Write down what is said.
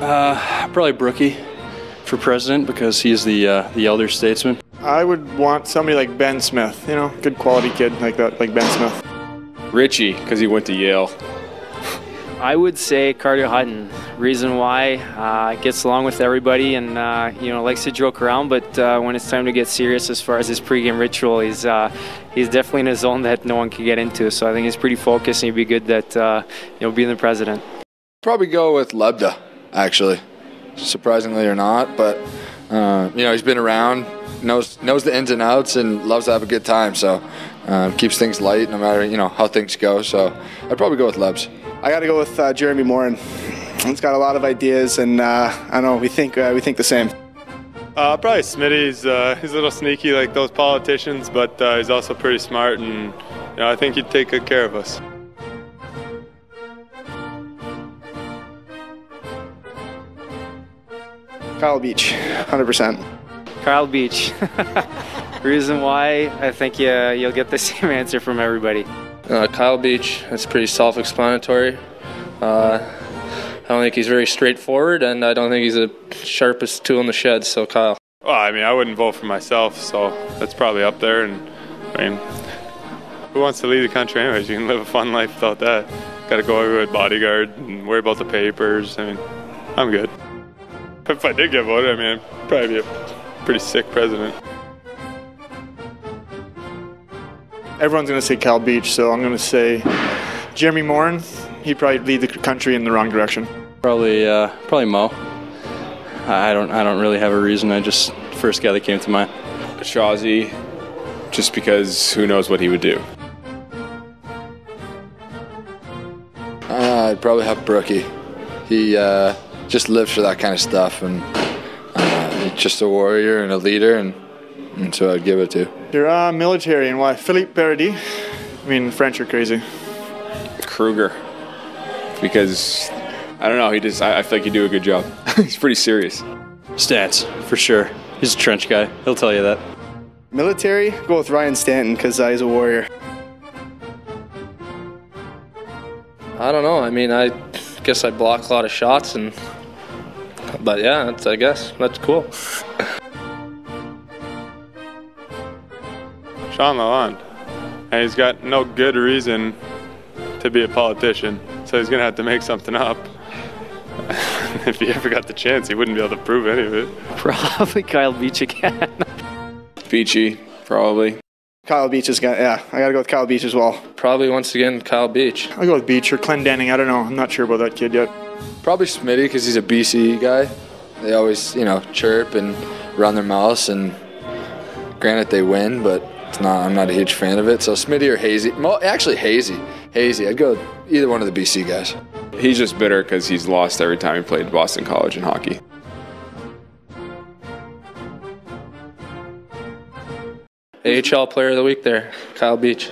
Uh, probably Brookie for president because he's the uh, the elder statesman. I would want somebody like Ben Smith, you know, good quality kid like that, like Ben Smith. Richie, because he went to Yale. I would say Carter Hutton. Reason why uh, gets along with everybody and uh, you know likes to joke around, but uh, when it's time to get serious as far as his pregame ritual, he's uh, he's definitely in a zone that no one can get into. So I think he's pretty focused, and he'd be good that uh, you know being the president. Probably go with Lebda, actually, surprisingly or not, but uh, you know he's been around, knows knows the ins and outs, and loves to have a good time. So keeps things light no matter you know how things go. So I'd probably go with Lebs. I got to go with uh, Jeremy Morin. He's got a lot of ideas, and uh, I don't know. We think uh, we think the same. Uh, probably Smitty's. Uh, he's a little sneaky like those politicians, but uh, he's also pretty smart, and you know, I think he'd take good care of us. Kyle Beach, 100%. Kyle Beach. Reason why I think you, you'll get the same answer from everybody. Uh, Kyle Beach, that's pretty self explanatory. Uh, I don't think he's very straightforward, and I don't think he's the sharpest tool in the shed, so Kyle. Well, I mean, I wouldn't vote for myself, so that's probably up there. And I mean, who wants to leave the country anyways? You can live a fun life without that. Got to go everywhere with bodyguard and worry about the papers. I mean, I'm good. If I did get voted, I mean, I'd probably be a pretty sick president. Everyone's going to say Kyle Beach, so I'm going to say Jeremy Morin. He'd probably lead the country in the wrong direction. Probably uh, probably Mo. I don't I don't really have a reason. I just first guy that came to mind. Shazi, just because who knows what he would do. Uh, I'd probably have Brookie. He uh, just lives for that kind of stuff, and uh, just a warrior and a leader, and, and so I'd give it to. You're uh, military, and why? Philippe Paradis. I mean, French are crazy. Kruger, because I don't know. He just I, I feel like he'd do a good job. He's pretty serious. Stats for sure. He's a trench guy. He'll tell you that. Military, go with Ryan Stanton because uh, he's a warrior. I don't know. I mean, I guess I block a lot of shots, and but yeah, that's, I guess that's cool. Shawn Lalonde. And he's got no good reason to be a politician, so he's going to have to make something up. if he ever got the chance, he wouldn't be able to prove any of it. Probably Kyle Beach again. Beachy, probably. Kyle Beach is gonna. Yeah, I got to go with Kyle Beach as well. Probably once again Kyle Beach. I'll go with Beach or Clendening. I don't know. I'm not sure about that kid yet. Probably Smitty because he's a BC guy. They always, you know, chirp and run their mouths, and granted they win, but it's not. I'm not a huge fan of it. So Smitty or Hazy. Mo, actually, Hazy. Hazy. I'd go either one of the BC guys. He's just bitter because he's lost every time he played Boston College in hockey. AHL Player of the Week there, Kyle Beach.